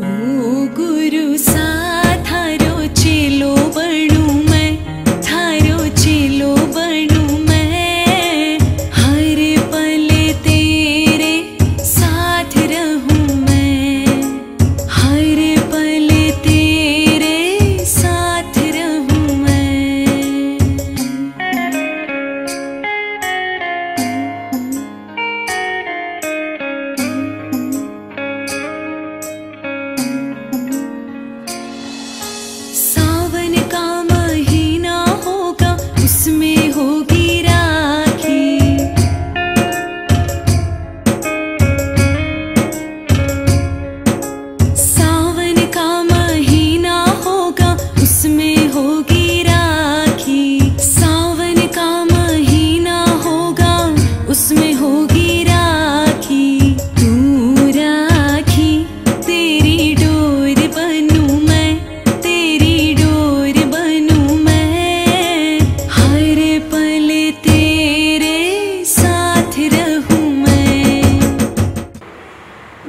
गुरुसा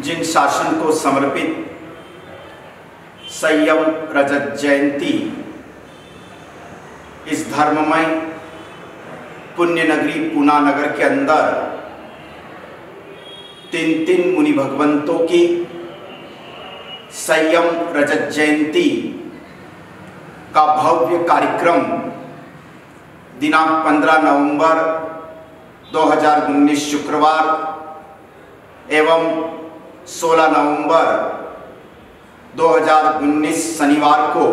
जिन शासन को समर्पित संयम रजत जयंती इस धर्ममय पुण्य नगरी पूना नगर के अंदर तीन तीन मुनि भगवंतों की संयम रजत जयंती का भव्य कार्यक्रम दिनांक 15 नवंबर 2019 शुक्रवार एवं 16 नवंबर 2019 शनिवार को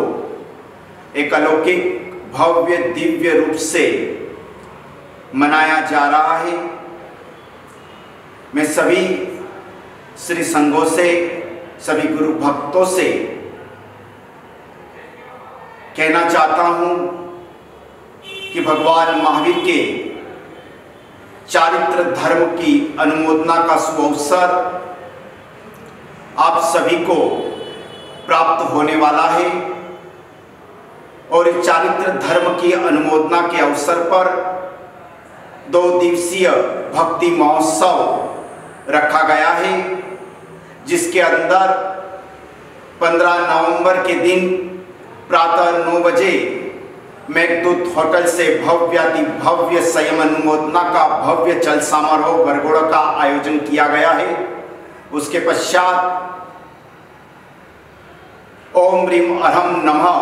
एक अलौकिक भव्य दिव्य रूप से मनाया जा रहा है। मैं सभी श्री संघों से, सभी गुरु भक्तों से कहना चाहता हूँ कि भगवान महावीर के चारित्र धर्म की अनुमोदना का शुभ अवसर आप सभी को प्राप्त होने वाला है। और चारित्र धर्म की अनुमोदना के अवसर पर दो दिवसीय भक्ति महोत्सव रखा गया है, जिसके अंदर 15 नवंबर के दिन प्रातः नौ बजे मेघदूत होटल से भव्याति भव्य संयम अनुमोदना का भव्य चल समारोह बरगोड़ा का आयोजन किया गया है। उसके पश्चात ओम रीम अरहम नमः,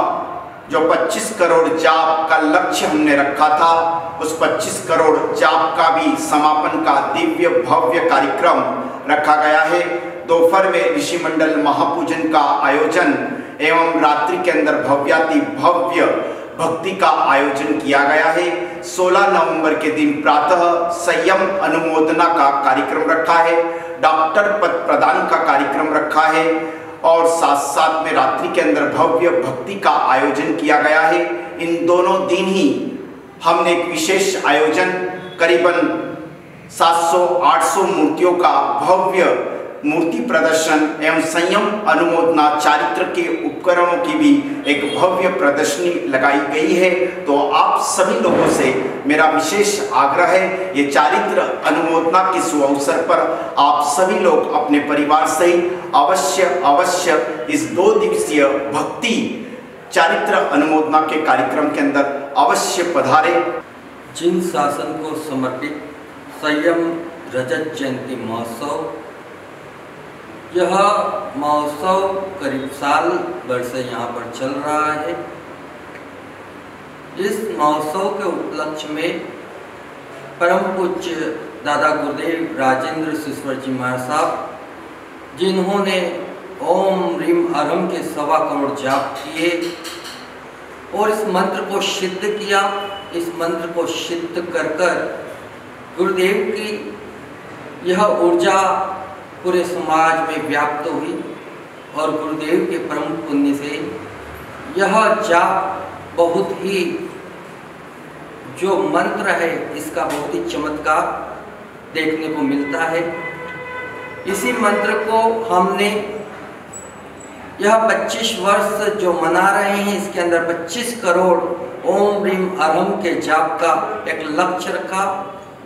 जो 25 करोड़ जाप का लक्ष्य हमने रखा था, उस 25 करोड़ जाप का भी समापन का दिव्य भव्य कार्यक्रम रखा गया है। दोपहर में ऋषि मंडल महापूजन का आयोजन एवं रात्रि के अंदर भव्याति भव्य भक्ति का आयोजन किया गया है। 16 नवंबर के दिन प्रातः संयम अनुमोदना का कार्यक्रम रखा है। डॉक्टर पद प्रदान का कार्यक्रम रखा है और साथ साथ में रात्रि के अंदर भव्य भक्ति का आयोजन किया गया है। इन दोनों दिन ही हमने एक विशेष आयोजन, करीबन 700-800 मूर्तियों का भव्य मूर्ति प्रदर्शन एवं संयम अनुमोदना चारित्र के उपकरणों की भी एक भव्य प्रदर्शनी लगाई गई है। तो आप सभी लोगों से मेरा विशेष आग्रह है, ये चारित्र अनुमोदना के शुभ अवसर पर आप सभी लोग अपने परिवार से अवश्य अवश्य इस दो दिवसीय भक्ति चारित्र अनुमोदना के कार्यक्रम के अंदर अवश्य पधारे। जिन शासन को समर्पित संयम रजत जयंती महोत्सव यह महोत्सव करीब साल भर से यहाँ पर चल रहा है। इस महोत्सव के उपलक्ष्य में परम पूज्य दादा गुरुदेव राजेंद्र सिस्वर जी महाराज साहब, जिन्होंने ओम रीम अरम के सवा करोड़ जाप किए और इस मंत्र को सिद्ध किया। इस मंत्र को सिद्ध कर कर गुरुदेव की यह ऊर्जा पूरे समाज में व्याप्त हुई और गुरुदेव के परम पुण्य से यह जाप बहुत ही जो मंत्र है, इसका बहुत ही चमत्कार देखने को मिलता है। इसी मंत्र को हमने यह 25 वर्ष जो मना रहे हैं, इसके अंदर 25 करोड़ ओम रीम अरहम के जाप का एक लक्ष्य रखा।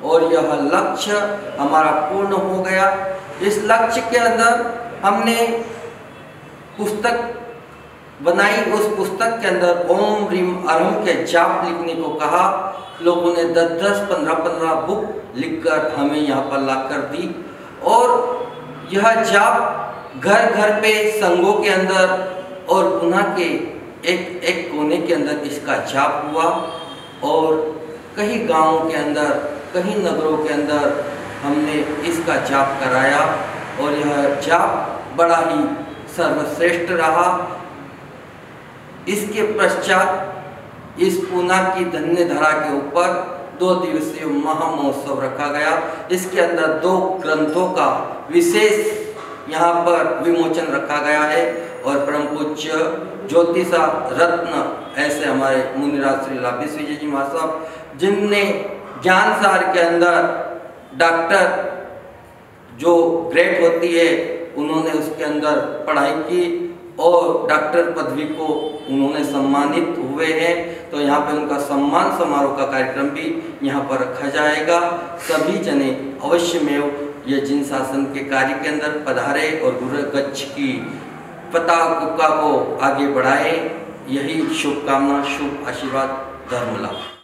और यह लक्ष्य हमारा पूर्ण हो गया। इस लक्ष्य के अंदर हमने पुस्तक बनाई। उस पुस्तक के अंदर ओम रीम अरम के जाप लिखने को कहा। लोगों ने दस दस पंद्रह पंद्रह बुक लिखकर हमें यहाँ पर ला कर दी। और यह जाप घर घर पे संघों के अंदर और पुनः के एक एक कोने के अंदर इसका जाप हुआ। और कई गाँवों के अंदर कहीं नगरों के अंदर हमने इसका जाप कराया और यह जाप बड़ा ही सर्वश्रेष्ठ रहा। इसके पश्चात इस पूना की धन्य धरा के ऊपर दो दिवसीय महामहोत्सव रखा गया। इसके अंदर दो ग्रंथों का विशेष यहाँ पर विमोचन रखा गया है और परम पूज्य ज्योतिषा रत्न, ऐसे हमारे मुनिराज श्री लाभिस विजय जी महासाब जिनने ज्ञान सार के अंदर डॉक्टर जो ग्रेड होती है, उन्होंने उसके अंदर पढ़ाई की और डॉक्टर पदवी को उन्होंने सम्मानित हुए हैं। तो यहाँ पे उनका सम्मान समारोह का कार्यक्रम भी यहाँ पर रखा जाएगा। सभी जने अवश्य में ये जिन शासन के कार्य के अंदर पधारे और गुरु गच्छ की पताका को आगे बढ़ाए। यही शुभकामना, शुभ आशीर्वाद धर्म लाभ